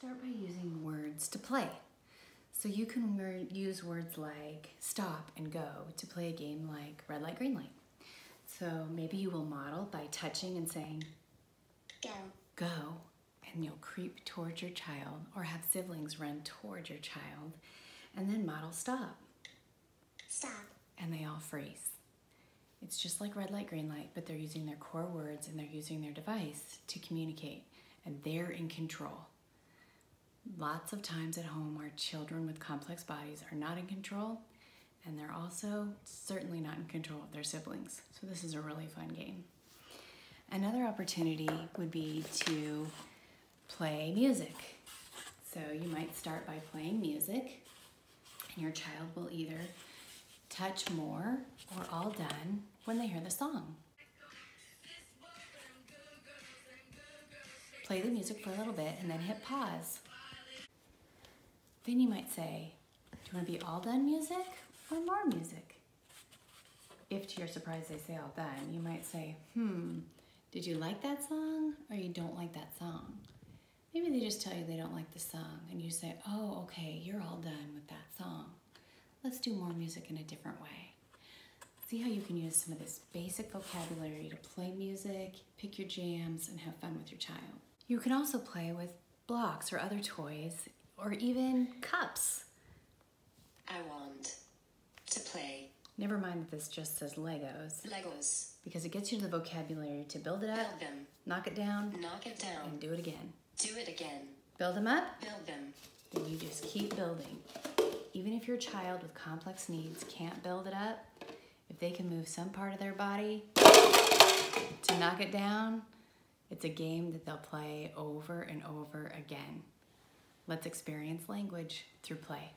start by using words to play. So you can use words like stop and go to play a game like red light, green light. So maybe you will model by touching and saying, go, go, and you'll creep towards your child or have siblings run towards your child and then model stop. Stop. And they all freeze. It's just like red light, green light, but they're using their core words and they're using their device to communicate and they're in control. Lots of times at home, our children with complex bodies are not in control and they're also certainly not in control of their siblings. So this is a really fun game. Another opportunity would be to play music. So you might start by playing music and your child will either touch more or all done when they hear the song. Play the music for a little bit and then hit pause. Then you might say, do you want to be all done music or more music? If to your surprise they say all done, you might say, hmm, did you like that song or you don't like that song? Maybe they just tell you they don't like the song and you say, oh, okay, you're all done with that song. Let's do more music in a different way. See how you can use some of this basic vocabulary to play music, pick your jams, and have fun with your child. You can also play with blocks or other toys or even cups. I want to play. Never mind that this just says Legos. Legos. Because it gets you to the vocabulary to build it up, build them, knock it down, knock it down, and do it again. Do it again. Build them up, build them. Then you just keep building. Even if your child with complex needs can't build it up, if they can move some part of their body to knock it down, it's a game that they'll play over and over again. Let's experience language through play.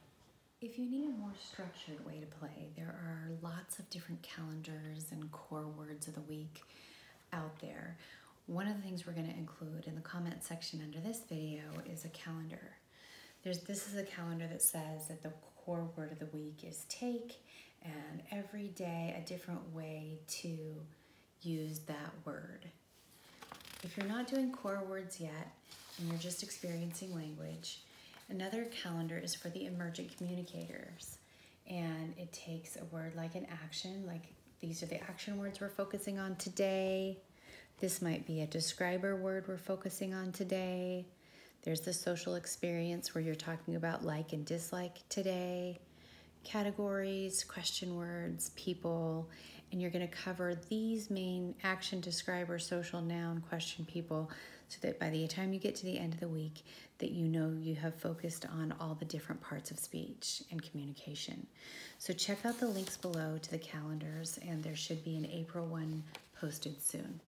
If you need a more structured way to play, there are lots of different calendars and core words of the week out there. One of the things we're going to include in the comment section under this video is a calendar. There's, this is a calendar that says that the core word of the week is take, and every day a different way to use that word. If you're not doing core words yet, and you're just experiencing language, another calendar is for the emergent communicators. And it takes a word like an action, like these are the action words we're focusing on today. This might be a describer word we're focusing on today. There's the social experience where you're talking about like and dislike today, categories, question words, people, and you're going to cover these main action, describer, social, noun, question, people, so that by the time you get to the end of the week, that you know you have focused on all the different parts of speech and communication. So check out the links below to the calendars, and there should be an April 1 posted soon.